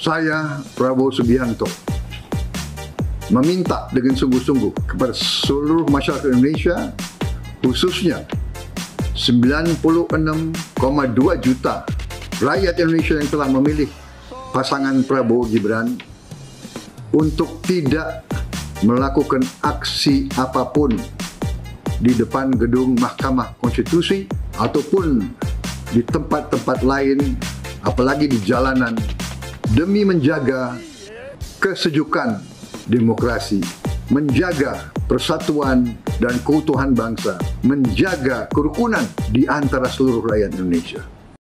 saya Prabowo Subianto meminta dengan sungguh-sungguh kepada seluruh masyarakat Indonesia khususnya 96,2 juta rakyat Indonesia yang telah memilih pasangan Prabowo Gibran untuk tidak melakukan aksi apa pun di depan gedung Mahkamah Konstitusi ataupun di tempat-tempat lain apalagi di jalanan demi menjaga kesejukan demokrasi, menjaga persatuan dan keutuhan bangsa, menjaga kerukunan di antara seluruh rakyat Indonesia.